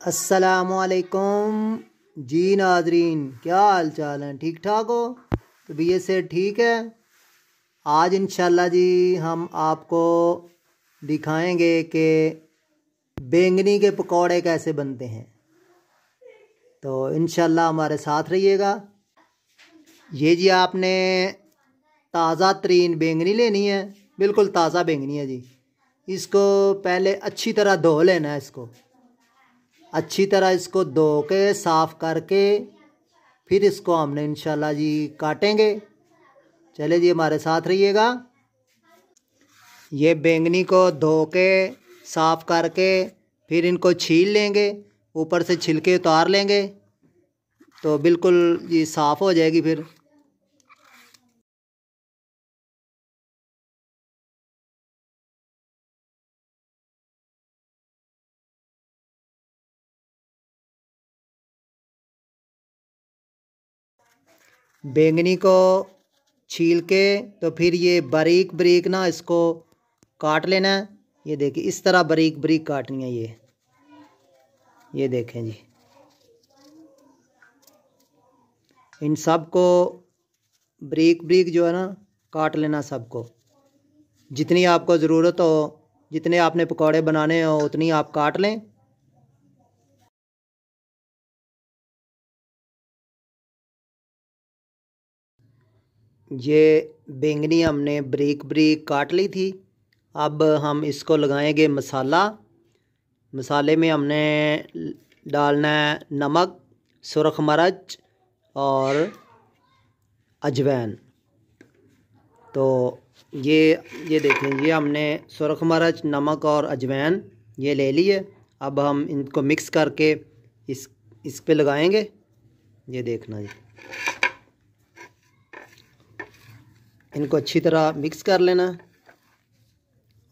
असलकुम जी नाजरीन, क्या हाल चाल हैं? ठीक ठाक हो? तबीयत से ठीक है? आज इंशाल्लाह जी हम आपको दिखाएँगे कि बैंगनी के पकौड़े कैसे बनते हैं। तो इंशाल्लाह हमारे साथ रहिएगा। ये जी आपने ताज़ा तरीन बैंगनी लेनी है। बिल्कुल ताज़ा बैंगनी है जी। इसको पहले अच्छी तरह धो लेना है इसको। अच्छी तरह इसको धो के, साफ़ करके, फिर इसको हमने इंशाल्लाह जी काटेंगे। चले जी, हमारे साथ रहिएगा। ये बैंगनी को धो के, साफ़ करके, फिर इनको छील लेंगे, ऊपर से छिलके उतार लेंगे तो बिल्कुल ये साफ़ हो जाएगी फिर। बैंगनी को छील के तो फिर ये बारीक बारीक ना इसको काट लेना है। ये देखिए, इस तरह बारीक बारीक काटनी है ये। ये देखें जी। इन सबको ब्रीक ब्रीक जो है ना, काट लेना सबको। जितनी आपको ज़रूरत हो, जितने आपने पकौड़े बनाने हो, उतनी आप काट लें। ये बैंगनी हमने ब्रीक ब्रीक काट ली थी। अब हम इसको लगाएँगे मसाला। मसाले में हमने डालना है नमक, सुरख मरच और अजवैन। तो ये ये देखें, ये हमने सुरख मरच, नमक और अजवैन ये ले लिए। अब हम इनको मिक्स करके इस इस पे लगाएँगे। ये देखना जी। इनको अच्छी तरह मिक्स कर लेना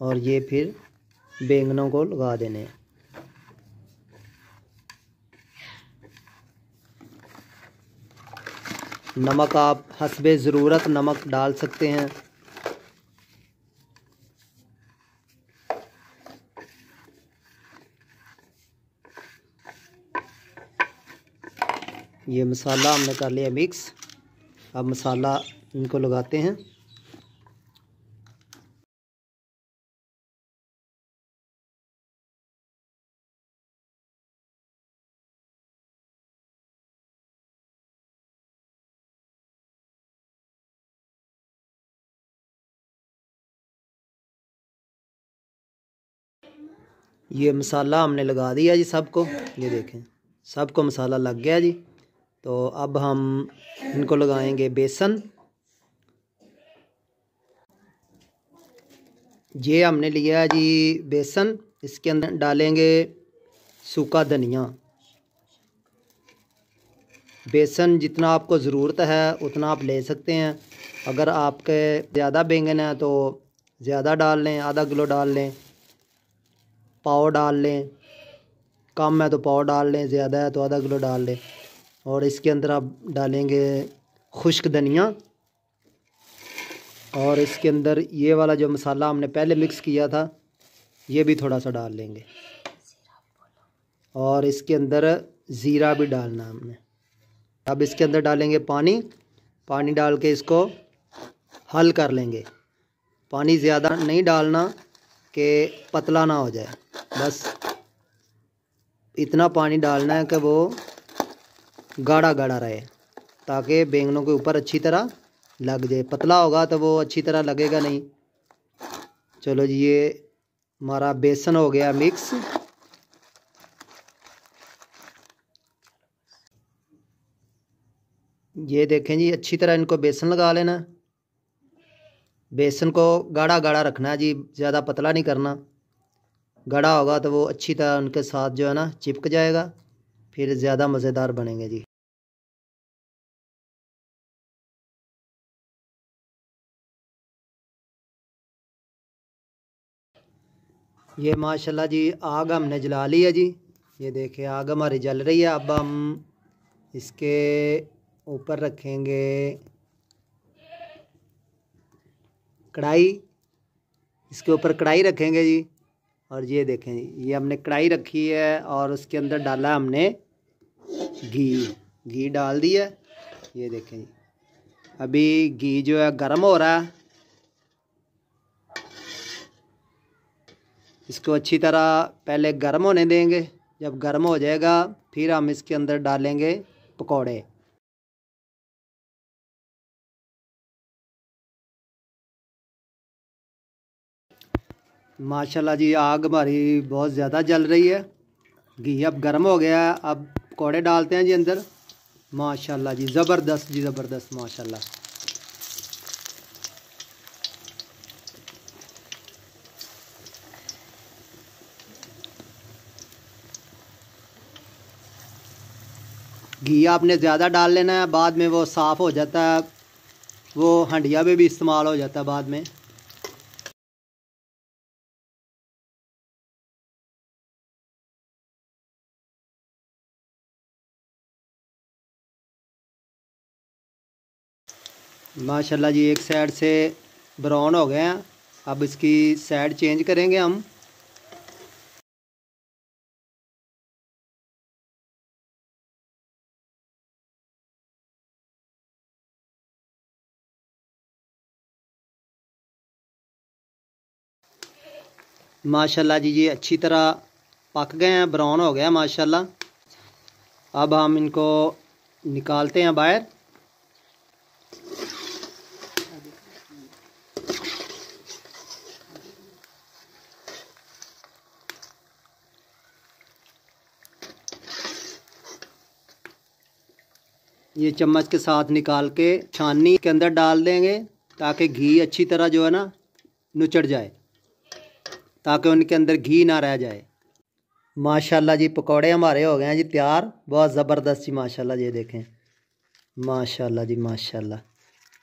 और ये फिर बैंगनों को लगा देने नमक आप हसबे ज़रूरत नमक डाल सकते हैं। ये मसाला हमने कर लिया मिक्स अब मसाला इनको लगाते हैं। ये मसाला हमने लगा दिया जी सबको। ये देखें, सबको मसाला लग गया जी। तो अब हम इनको लगाएँगे बेसन। ये हमने लिया है जी बेसन। इसके अंदर डालेंगे सूखा धनिया। बेसन जितना आपको ज़रूरत है, उतना आप ले सकते हैं। अगर आपके ज़्यादा बैंगन है तो ज़्यादा डाल लें, आधा किलो डाल लें, पाव डाल लें। कम है तो पाव डाल लें, ज़्यादा है तो आधा किलो डाल लें। और इसके अंदर आप डालेंगे खुश्क धनिया। और इसके अंदर ये वाला जो मसाला हमने पहले मिक्स किया था, ये भी थोड़ा सा डाल लेंगे। और इसके अंदर ज़ीरा भी डालना हमने। अब इसके अंदर डालेंगे पानी। पानी डाल के इसको हल कर लेंगे। पानी ज़्यादा नहीं डालना कि पतला ना हो जाए। बस इतना पानी डालना है कि वो गाढ़ा गाढ़ा रहे, ताकि बैंगनों के ऊपर अच्छी तरह लग जाए। पतला होगा तो वो अच्छी तरह लगेगा नहीं। चलो जी, ये हमारा बेसन हो गया मिक्स। ये देखें जी, अच्छी तरह इनको बेसन लगा लेना। बेसन को गाढ़ा गाढ़ा रखना है जी, ज़्यादा पतला नहीं करना। गाढ़ा होगा तो वो अच्छी तरह उनके साथ जो है ना, चिपक जाएगा, फिर ज़्यादा मज़ेदार बनेंगे जी। ये माशाल्लाह जी आग हमने जला ली है जी। ये देखिए आग हमारी जल रही है। अब हम इसके ऊपर रखेंगे कढ़ाई। इसके ऊपर कढ़ाई रखेंगे जी। और ये देखें, ये हमने कढ़ाई रखी है और उसके अंदर डाला हमने घी। घी डाल दिया ये देखें जी। अभी घी जो है गर्म हो रहा है। इसको अच्छी तरह पहले गर्म होने देंगे। जब गर्म हो जाएगा, फिर हम इसके अंदर डालेंगे पकौड़े। माशाल्लाह जी, आग हमारी बहुत ज़्यादा जल रही है। घी अब गर्म हो गया है। अब पकौड़े डालते हैं जी अंदर। माशाल्लाह जी, ज़बरदस्त जी, ज़बरदस्त, माशाल्लाह। घी आपने ज़्यादा डाल लेना है, बाद में वो साफ़ हो जाता है, वो हंडिया में भी इस्तेमाल हो जाता है बाद में। माशाल्लाह जी, एक साइड से ब्राउन हो गए हैं। अब इसकी साइड चेंज करेंगे हम। माशाल्लाह जी, ये अच्छी तरह पक गए हैं ब्राउन हो गया माशाल्लाह। अब हम इनको निकालते हैं बाहर। ये चम्मच के साथ निकाल के छाननी के अंदर डाल देंगे, ताकि घी अच्छी तरह जो है ना, नुचड़ जाए। ताकि उनके अंदर घी ना रह जाए। माशाल्लाह जी, पकौड़े हमारे हो गए हैं जी, तैयार। बहुत ज़बरदस्त जी, माशाल्लाह ये देखें। माशाल्लाह जी, माशाल्लाह।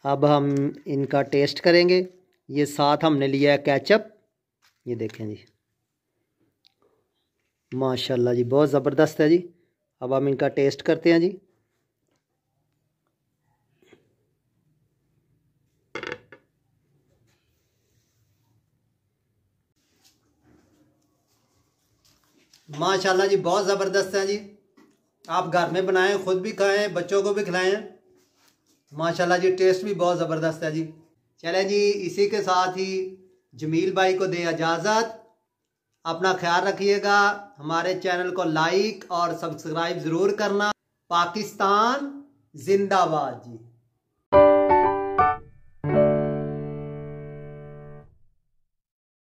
अब हम इनका टेस्ट करेंगे। ये साथ हमने लिया है कैचअप ये देखें जी। माशाल्लाह जी, बहुत ज़बरदस्त है जी। अब हम इनका टेस्ट करते हैं जी। माशाल्लाह जी, बहुत ज़बरदस्त हैं जी। आप घर में बनाएँ, ख़ुद भी खाएँ, बच्चों को भी खिलाएँ। माशाल्लाह जी टेस्ट भी बहुत ज़बरदस्त है जी। चलें जी, इसी के साथ ही जमील भाई को दे इजाज़त। अपना ख्याल रखिएगा, हमारे चैनल को लाइक और सब्सक्राइब ज़रूर करना। पाकिस्तान, जिंदाबाद जी।